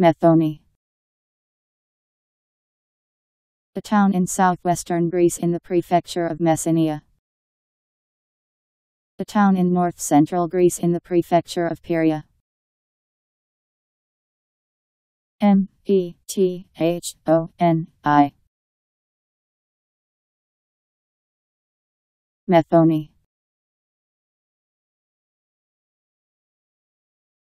Methoni. A town in southwestern Greece in the prefecture of Messenia. A town in north-central Greece in the prefecture of Pieria. M E T H O N I. Methoni.